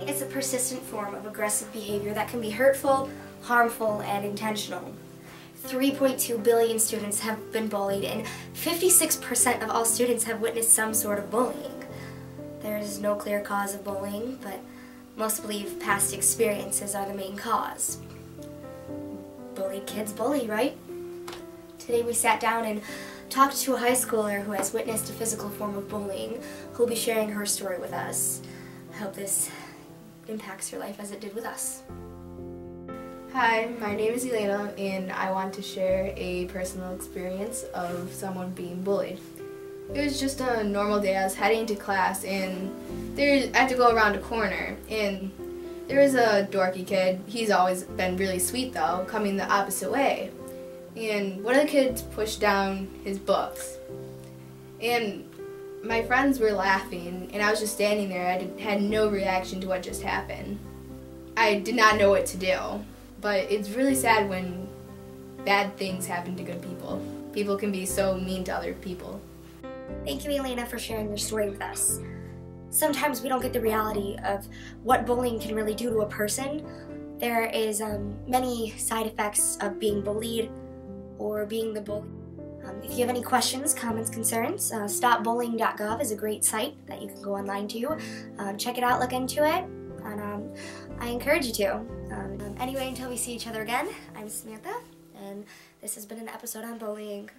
Bullying is a persistent form of aggressive behavior that can be hurtful, harmful, and intentional. 3.2 billion students have been bullied, and 56% of all students have witnessed some sort of bullying. There is no clear cause of bullying, but most believe past experiences are the main cause. Bullied kids bully, right? Today we sat down and talked to a high schooler who has witnessed a physical form of bullying, who will be sharing her story with us. I hope this impacts your life as it did with us. Hi, my name is Elaina and I want to share a personal experience of someone being bullied. It was just a normal day. I was heading to class and there I had to go around a corner and there was a dorky kid. He's always been really sweet though, coming the opposite way. And one of the kids pushed down his books. And my friends were laughing and I was just standing there. I did, had no reaction to what just happened. I did not know what to do. But it's really sad when bad things happen to good people. People can be so mean to other people. Thank you, Elaina, for sharing your story with us. Sometimes we don't get the reality of what bullying can really do to a person. There is um, many side effects of being bullied or being the bully. Um, if you have any questions, comments, concerns, uh, stopbullying.gov is a great site that you can go online to. Um, check it out, look into it, and um, I encourage you to. Um, anyway, until we see each other again, I'm Samantha, and this has been an episode on bullying.